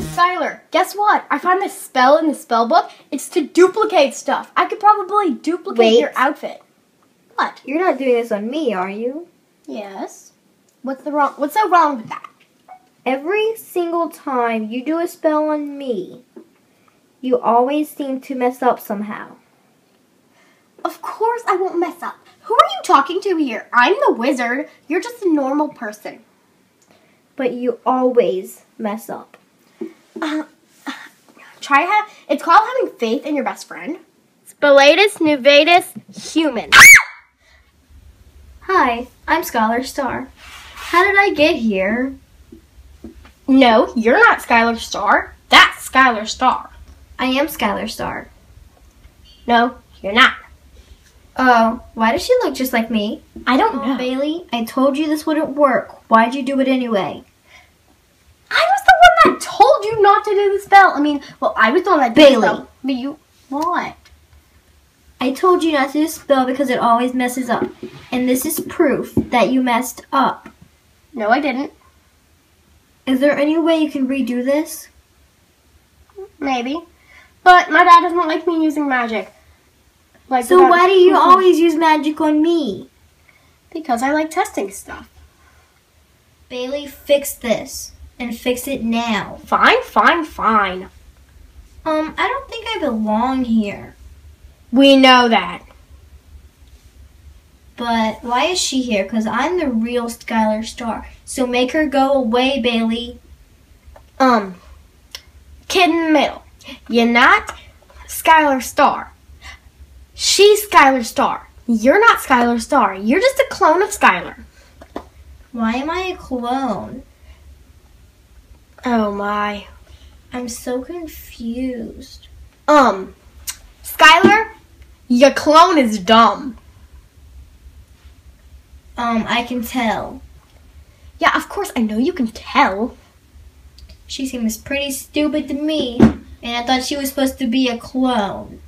Skylar, guess what? I found this spell in the spell book. It's to duplicate stuff. I could probably duplicate Wait. your outfit. What? You're not doing this on me, are you? Yes. What's the wrong? What's so wrong with that? Every single time you do a spell on me, you always seem to mess up somehow. Of course I won't mess up. Who are you talking to here? I'm the wizard. You're just a normal person. But you always mess up. Uh, try have. It's called having faith in your best friend. Spelatus nuvatus human. Hi, I'm Skylar Star. How did I get here? No, you're not Skylar Star. That's Skylar Star. I am Skylar Star. No, you're not. Oh, why does she look just like me? I don't Oh, know. Bailey, I told you this wouldn't work. Why'd you do it anyway? I one that told you not to do the spell. I mean, well, I was the one that did Bailey. the spell. But you, what? I told you not to do this spell because it always messes up. And this is proof that you messed up. No, I didn't. Is there any way you can redo this? Maybe. But my dad doesn't like me using magic. Like So why do you mhm. always use magic on me? Because I like testing stuff. Bailey, fix this. And fix it now. Fine, fine, fine. Um, I don't think I belong here. We know that. But why is she here? Because I'm the real Skylar Star. So make her go away, Bailey. Um, kid in the middle. You're not Skylar Star. She's Skylar Star. You're not Skylar Star. You're just a clone of Skylar. Why am I a clone? Oh my. I'm so confused. Um, Skylar, your clone is dumb. Um, I can tell. Yeah, of course, I know you can tell. She seems pretty stupid to me. And I thought she was supposed to be a clone.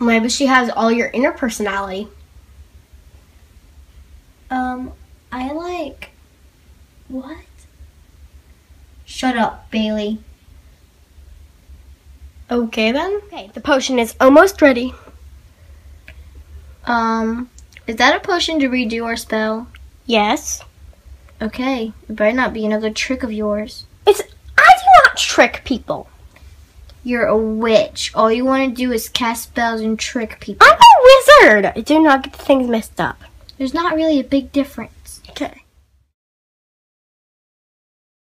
Maybe she has all your inner personality. Um, I like. What? Shut up, Bailey. Okay then. Okay, the potion is almost ready. Um, is that a potion to redo our spell? Yes. Okay, it better not be another trick of yours. It's I do not trick people. You're a witch. All you want to do is cast spells and trick people. I'm a wizard. I do not get things messed up. There's not really a big difference. Okay.